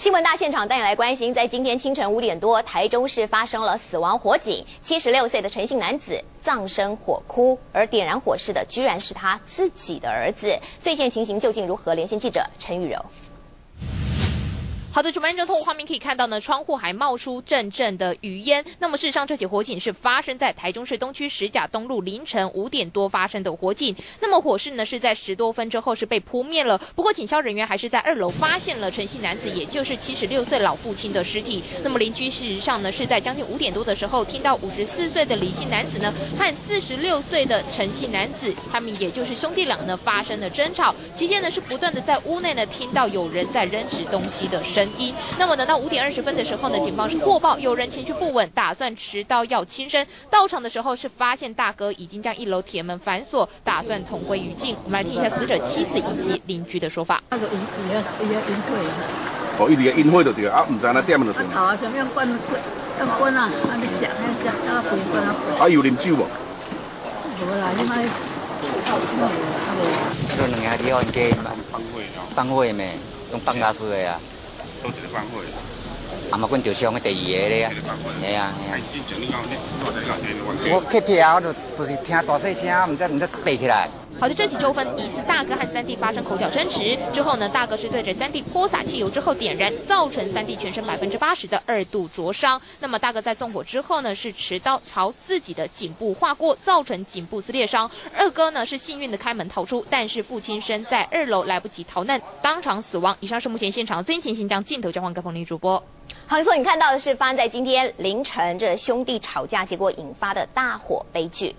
新闻大现场带你来关心，在今天清晨五点多，台中市发生了死亡火警，七十六岁的陈姓男子葬身火窟，而点燃火势的居然是他自己的儿子。最现情形究竟如何？连线记者陈玉柔。好的，主办人透过画面可以看到呢，窗户还冒出阵阵的余烟。那么事实上，这起火警是发生在台中市东区石甲东路凌晨五点多发生的火警。那么火势呢是在十多分之后是被扑灭了。不过警消人员还是在二楼发现了陈姓男子，也就是七十六岁老父亲的尸体。那么邻居事实上呢是在将近五点多的时候，听到五十四岁的李姓男子呢和四十六岁的陈姓男子，他们也就是兄弟俩呢发生了争吵。期间呢是不断的在屋内呢听到有人在扔纸东西的声。声音。那么等到五点二十分的时候呢，警方是获报有人情绪不稳，打算持刀要轻生。到场的时候是发现大哥已经将一楼铁门反锁，打算同归于尽。我们来听一下死者妻子以及邻居的说法。那个隐隐隐隐退哦，对啊，唔知那点就对。头啊，想要关要关啊，啊你想要想要关关啊。啊有啉酒无？无啦，你买。都两下离婚家嘛，放火咩？用放假子的啊。都一个放火。啊嘛，阮就上个第二个咧啊。系啊。哎，正常你讲你，我在讲你，我去跳，就就是听大细声，唔知唔知背起来。好的，这起纠纷疑似大哥和三弟发生口角争执之后呢，大哥是对着三弟泼洒汽油之后点燃，造成三弟全身百分之八十的二度灼伤。那么大哥在纵火之后呢，是持刀朝自己的颈部划过，造成颈部撕裂伤。二哥呢是幸运的开门逃出，但是父亲身在二楼，来不及逃难，当场死亡。以上是目前现场最新情形，将镜头交换给彭丽主播。好，没错，你看到的是发生在今天凌晨这兄弟吵架结果引发的大火悲剧。